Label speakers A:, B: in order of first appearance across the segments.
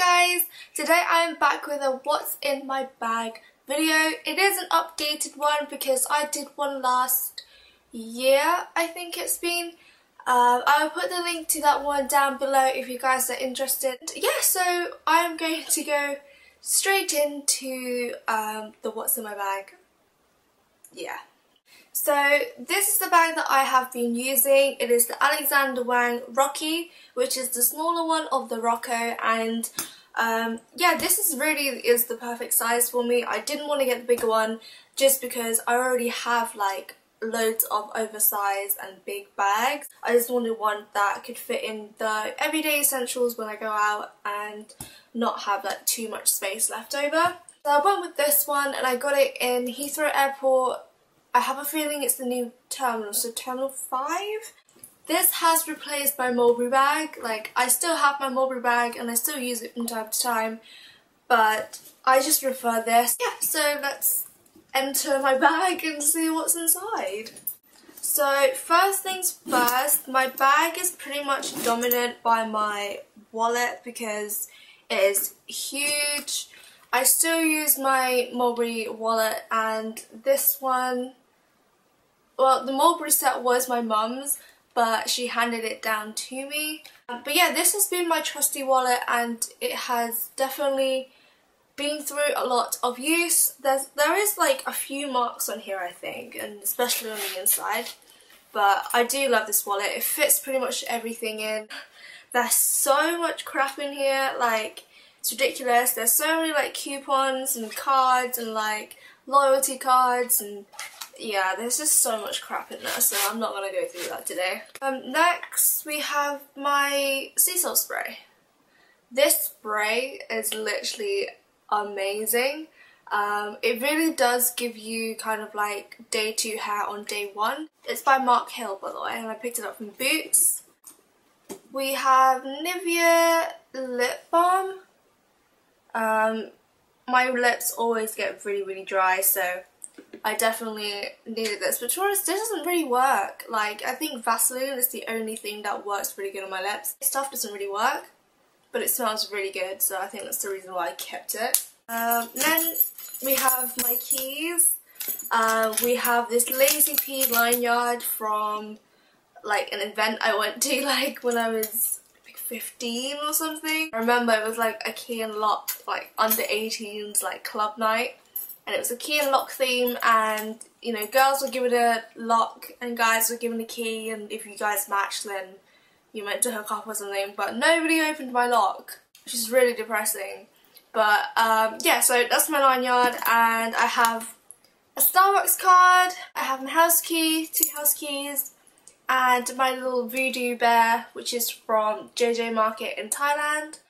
A: guys! Today I am back with a what's in my bag video. It is an updated one because I did one last year, I think it's been. Um, I will put the link to that one down below if you guys are interested. Yeah, so I am going to go straight into um, the what's in my bag. Yeah. So this is the bag that I have been using. It is the Alexander Wang Rockie, which is the smaller one of the Rocco and um, yeah, this is really is the perfect size for me. I didn't want to get the bigger one just because I already have like loads of oversized and big bags. I just wanted one that could fit in the everyday essentials when I go out and not have like too much space left over. So I went with this one and I got it in Heathrow Airport I have a feeling it's the new terminal, so terminal 5? This has replaced my Mulberry bag, like I still have my Mulberry bag and I still use it from time to time, but I just prefer this. Yeah, so let's enter my bag and see what's inside. So first things first, my bag is pretty much dominant by my wallet because it is huge. I still use my Mulberry wallet and this one well, the Mulberry set was my mum's, but she handed it down to me. Um, but yeah, this has been my trusty wallet and it has definitely been through a lot of use. There's There is like a few marks on here I think, and especially on the inside. But I do love this wallet. It fits pretty much everything in. There's so much crap in here, like it's ridiculous. There's so many like coupons and cards and like loyalty cards and yeah, there's just so much crap in there, so I'm not going to go through that today. Um, next, we have my sea salt spray. This spray is literally amazing. Um, it really does give you kind of like day two hair on day one. It's by Mark Hill, by the way, and I picked it up from Boots. We have Nivea Lip Balm. Um, my lips always get really, really dry, so I definitely needed this. But to honest, this doesn't really work. Like, I think Vaseline is the only thing that works really good on my lips. This stuff doesn't really work, but it smells really good, so I think that's the reason why I kept it. Um, then we have my keys. Uh, we have this Lazy P lanyard from like an event I went to like when I was 15 or something. I remember it was like a key and lock like under 18s like club night. And it was a key and lock theme and you know girls were given a lock and guys were given a key and if you guys matched then you meant to hook up or something. But nobody opened my lock which is really depressing. But um, yeah so that's my lanyard and I have a Starbucks card, I have my house key, two house keys and my little voodoo bear which is from JJ Market in Thailand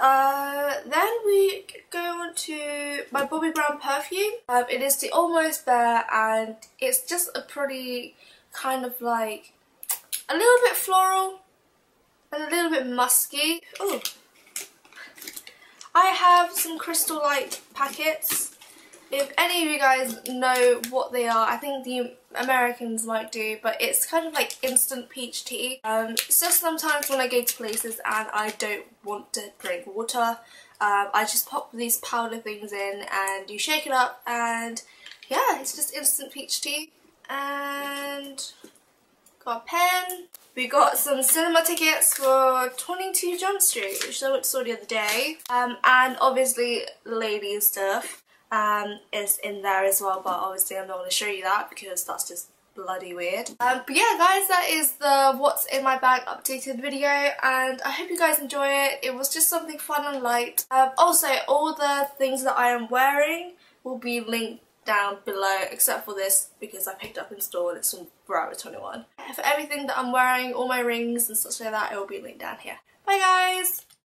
A: uh, then we go on to my Bobbi Brown perfume. Um, it is the Almost Bare and it's just a pretty kind of like a little bit floral and a little bit musky. Oh, I have some Crystal Light packets if any of you guys know what they are, I think the Americans might do, but it's kind of like instant peach tea. Um, so sometimes when I go to places and I don't want to drink water, um, I just pop these powder things in and you shake it up and yeah, it's just instant peach tea. And got a pen. We got some cinema tickets for 22 Jump Street, which I went saw the other day. Um, and obviously ladies stuff um, is in there as well, but obviously I'm not going to show you that because that's just bloody weird. Um, but yeah guys, that is the what's in my bag updated video and I hope you guys enjoy it. It was just something fun and light. Um, also, all the things that I am wearing will be linked down below except for this because I picked up in store and it's from Forever 21. For everything that I'm wearing, all my rings and such like that, it will be linked down here. Bye guys!